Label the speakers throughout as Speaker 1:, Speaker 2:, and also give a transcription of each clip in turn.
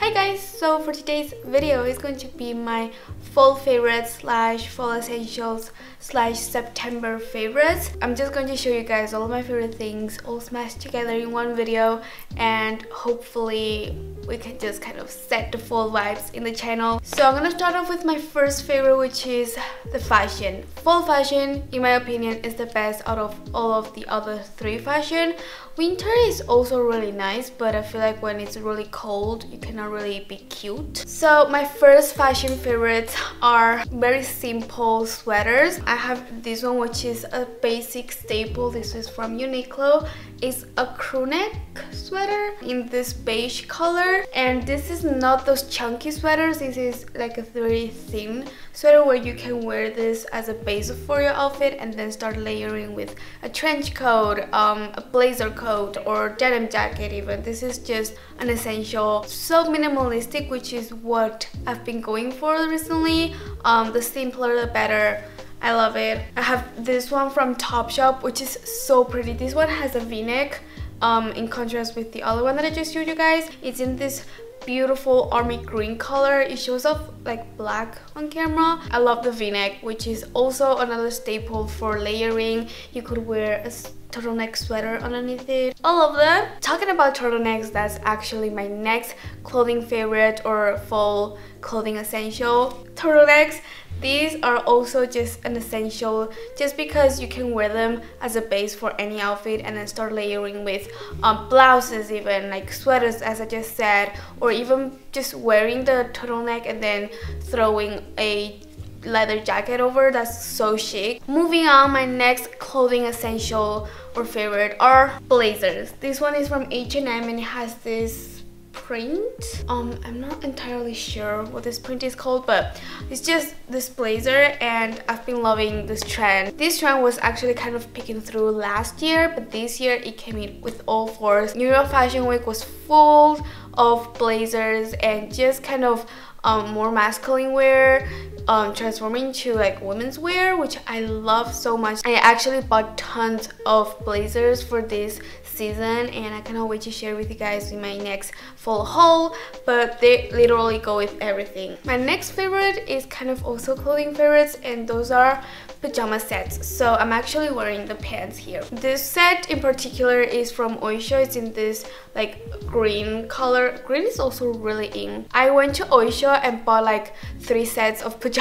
Speaker 1: Hi guys, so for today's video is going to be my fall favorites slash fall essentials slash September favorites. I'm just going to show you guys all of my favorite things all smashed together in one video and hopefully we can just kind of set the fall vibes in the channel. So I'm gonna start off with my first favorite which is the fashion. Fall fashion in my opinion is the best out of all of the other three fashion. Winter is also really nice but I feel like when it's really cold you cannot really be cute. So my first fashion favorites are very simple sweaters. I have this one which is a basic staple. This is from Uniqlo. It's a crew neck sweater in this beige color and this is not those chunky sweaters. This is like a very thin sweater where you can wear this as a base for your outfit and then start layering with a trench coat, um, a blazer coat or denim jacket even. This is just an essential. So minimalistic which is what I've been going for recently. Um, the simpler the better. I love it. I have this one from Topshop which is so pretty. This one has a v-neck um, in contrast with the other one that I just showed you guys. It's in this beautiful army green color. It shows up like black on camera. I love the v-neck, which is also another staple for layering. You could wear a turtleneck sweater underneath it. I love them. Talking about turtlenecks, that's actually my next clothing favorite or fall clothing essential. Turtlenecks these are also just an essential just because you can wear them as a base for any outfit and then start layering with um, blouses even like sweaters as I just said or even just wearing the turtleneck and then throwing a leather jacket over that's so chic moving on my next clothing essential or favorite are blazers. This one is from H&M and it has this print. Um i'm not entirely sure what this print is called but it's just this blazer and i've been loving this trend. This trend was actually kind of picking through last year but this year it came in with all force new york fashion week was full of blazers and just kind of um, more masculine wear um, transforming to like women's wear which I love so much. I actually bought tons of blazers for this season and I cannot wait to share with you guys in my next fall haul but they literally go with everything. My next favorite is kind of also clothing favorites and those are pajama sets so I'm actually wearing the pants here. This set in particular is from Oysho it's in this like green color. Green is also really in. I went to Oysho and bought like three sets of pajamas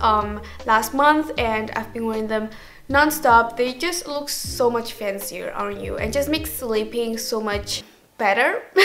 Speaker 1: um last month and I've been wearing them non-stop. They just look so much fancier on you? And just makes sleeping so much better.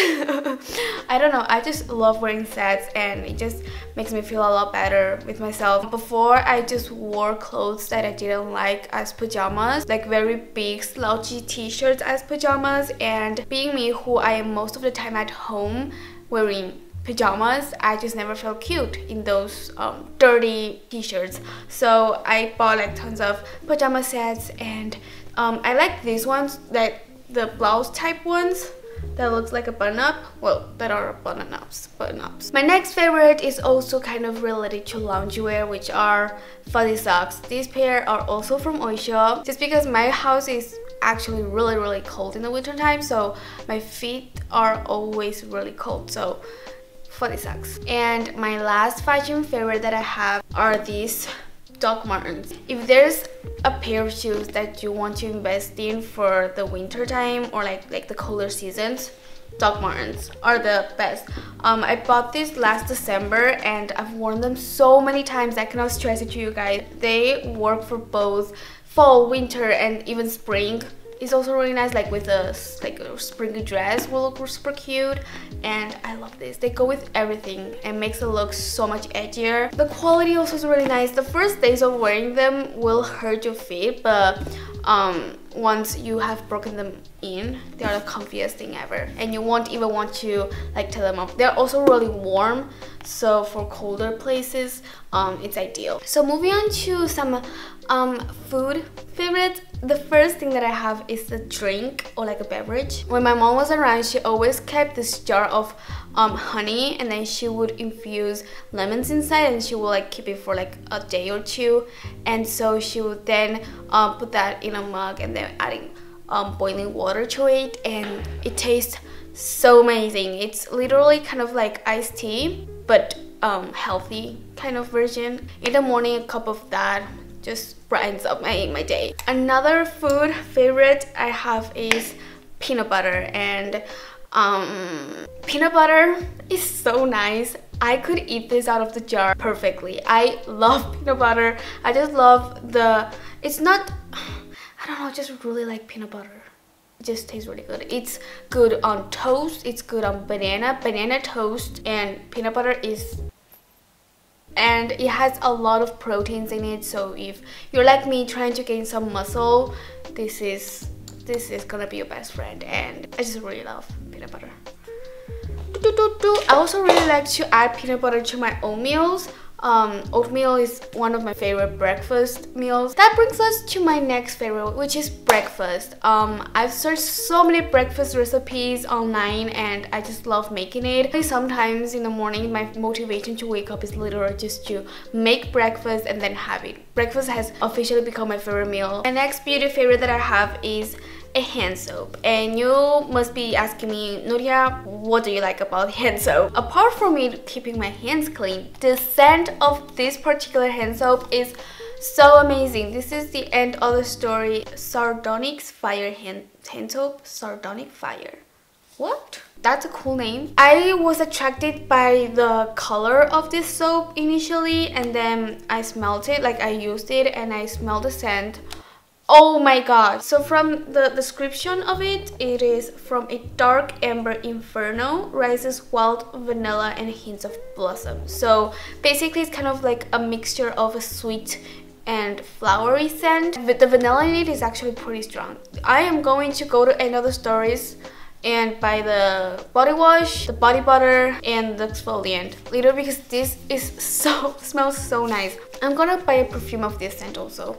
Speaker 1: I don't know I just love wearing sets and it just makes me feel a lot better with myself. Before I just wore clothes that I didn't like as pajamas like very big slouchy t-shirts as pajamas and being me who I am most of the time at home wearing pajamas i just never felt cute in those um, dirty t-shirts. So i bought like tons of pajama sets and um, i like these ones like the blouse type ones that looks like a button-up. Well that are button-ups button-ups. My next favorite is also kind of related to loungewear which are fuzzy socks. These pair are also from Oysho. Just because my house is actually really really cold in the winter time so my feet are always really cold. So Fuzzy socks. And my last fashion favorite that I have are these Doc Martens. If there's a pair of shoes that you want to invest in for the winter time or like, like the colder seasons, Doc Martens are the best. Um, I bought these last December and I've worn them so many times I cannot stress it to you guys. They work for both fall, winter and even spring it's also really nice like with a like a springy dress will look super cute and I love this. They go with everything. And makes it look so much edgier. The quality also is really nice. The first days of wearing them will hurt your feet but um, once you have broken them in they are the comfiest thing ever. And you won't even want to like tear them off they're also really warm so for colder places um, it's ideal. So moving on to some um, food favorites the first thing that I have is a drink or like a beverage when my mom was around she always kept this jar of um, honey and then she would infuse lemons inside and she would like keep it for like a day or two and so she would then um, put that in a mug and then adding um, boiling water to it and it tastes so amazing. It's literally kind of like iced tea, but um, healthy kind of version. In the morning, a cup of that just brightens up my, my day. Another food favorite I have is peanut butter and um, peanut butter is so nice. I could eat this out of the jar perfectly. I love peanut butter. I just love the, it's not, I don't know, I just really like peanut butter. It just tastes really good. It's good on toast, it's good on banana, banana toast, and peanut butter is and it has a lot of proteins in it so if you're like me trying to gain some muscle this is this is gonna be your best friend. And I just really love peanut butter. I also really like to add peanut butter to my own meals um, oatmeal is one of my favorite breakfast meals. That brings us to my next favorite, which is breakfast. Um, I've searched so many breakfast recipes online and I just love making it. Sometimes in the morning, my motivation to wake up is literally just to make breakfast and then have it. Breakfast has officially become my favorite meal. My next beauty favorite that I have is a hand soap. And you must be asking me Nuria what do you like about hand soap? Apart from it keeping my hands clean the scent of this particular hand soap is so amazing. This is the end of the story sardonyx fire hand, hand soap sardonic fire. What? That's a cool name. I was attracted by the color of this soap initially and then i smelled it like i used it and i smelled the scent Oh my god. So from the description of it, it is from a dark amber inferno, rises wild vanilla and hints of blossom. So basically it's kind of like a mixture of a sweet and flowery scent. But the vanilla in it is actually pretty strong. I am going to go to & Other Stories and buy the body wash, the body butter, and the exfoliant. Little because this is so, smells so nice. I'm gonna buy a perfume of this scent also.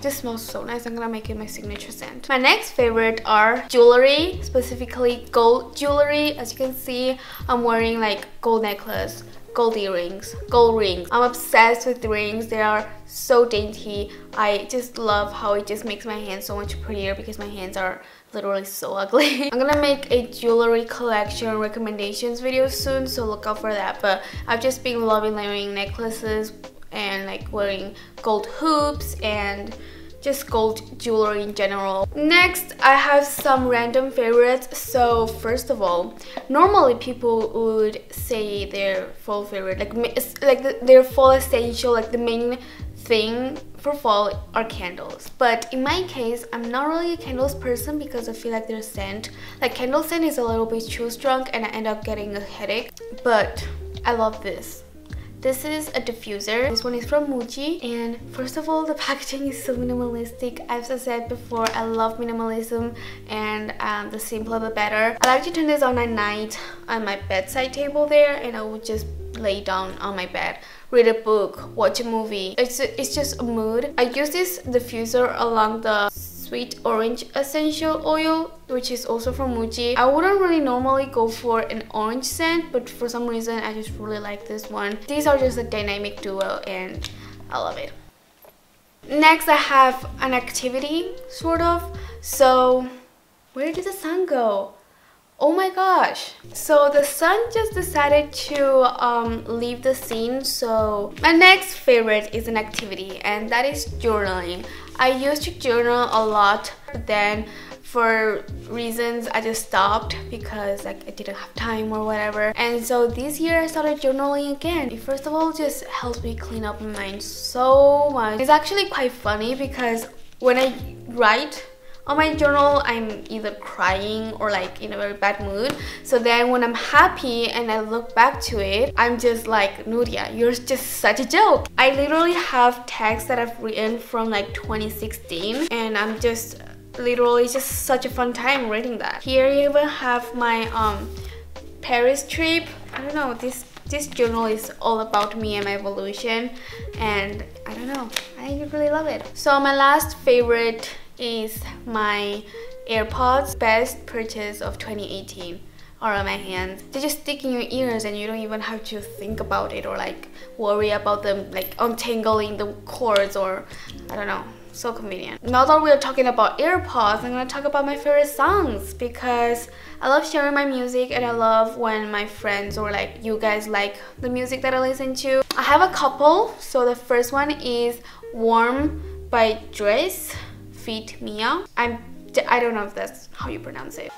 Speaker 1: This smells so nice. I'm gonna make it my signature scent. My next favorite are jewelry, specifically gold jewelry. As you can see, I'm wearing like gold necklace, gold earrings, gold rings. I'm obsessed with rings. They are so dainty. I just love how it just makes my hands so much prettier because my hands are literally so ugly. I'm gonna make a jewelry collection recommendations video soon, so look out for that. But I've just been loving wearing necklaces, and like wearing gold hoops and just gold jewelry in general. Next, I have some random favorites. So first of all, normally people would say their fall favorite, like like their fall essential, like the main thing for fall are candles. But in my case, I'm not really a candles person because I feel like their scent, like candle scent is a little bit too strong and I end up getting a headache. But I love this. This is a diffuser. This one is from Muji. And first of all, the packaging is so minimalistic. As I've said before, I love minimalism and um, the simpler the better. I like to turn this on at night on my bedside table there and I would just lay down on my bed read a book watch a movie it's it's just a mood i use this diffuser along the sweet orange essential oil which is also from Muji. I wouldn't really normally go for an orange scent but for some reason I just really like this one. These are just a dynamic duo and I love it. Next I have an activity sort of. So where did the sun go? Oh my gosh. So the sun just decided to um, leave the scene. So my next favorite is an activity and that is journaling. I used to journal a lot, but then for reasons I just stopped because like I didn't have time or whatever and so this year I started journaling again it first of all just helps me clean up my mind so much it's actually quite funny because when I write on my journal I'm either crying or like in a very bad mood. So then when I'm happy and I look back to it I'm just like Nuria you're just such a joke. I literally have texts that I've written from like 2016 and I'm just literally just such a fun time reading that. Here you even have my um Paris trip. I don't know this this journal is all about me and my evolution and I don't know I really love it. So my last favorite is my AirPods best purchase of 2018 are on my hands. They just stick in your ears and you don't even have to think about it or like worry about them like untangling the cords or I don't know. so convenient. Now that we're talking about AirPods, I'm gonna talk about my favorite songs because I love sharing my music and I love when my friends or like you guys like the music that I listen to. I have a couple. So the first one is Warm by Dress feat. Mia. I'm I don't know if that's how you pronounce it.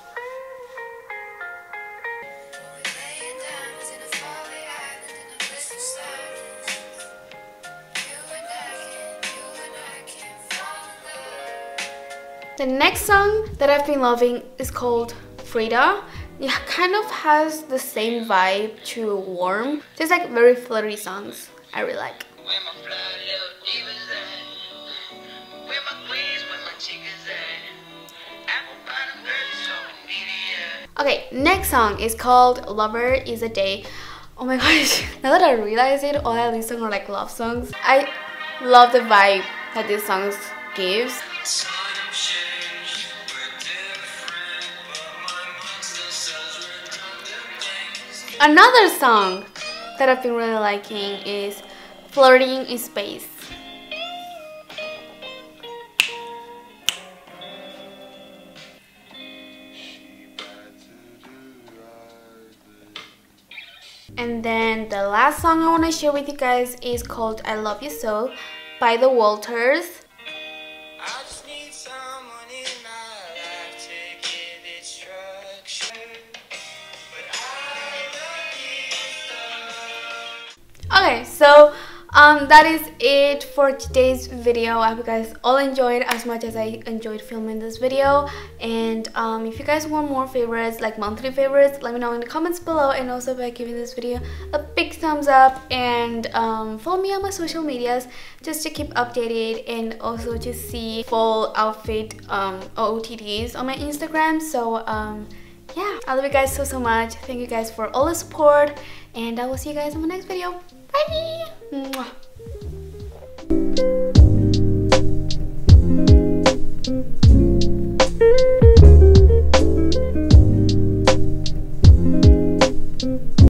Speaker 1: The next song that I've been loving is called Frida. It kind of has the same vibe to Warm. Just like very flirty songs I really like. Okay, next song is called Lover is a Day. Oh my gosh, now that I realize it, all I listen are like love songs. I love the vibe that this song gives. Another song that I've been really liking is Flirting in Space. And then the last song I want to share with you guys is called I Love You So by the Walters. Okay, so um, that is it for today's video. I hope you guys all enjoyed as much as I enjoyed filming this video. And um, if you guys want more favorites, like monthly favorites, let me know in the comments below. And also by giving this video a big thumbs up. And um, follow me on my social medias just to keep updated. And also to see full outfit um, OOTDs on my Instagram. So um, yeah, I love you guys so, so much. Thank you guys for all the support. And I will see you guys in my next video. 爱你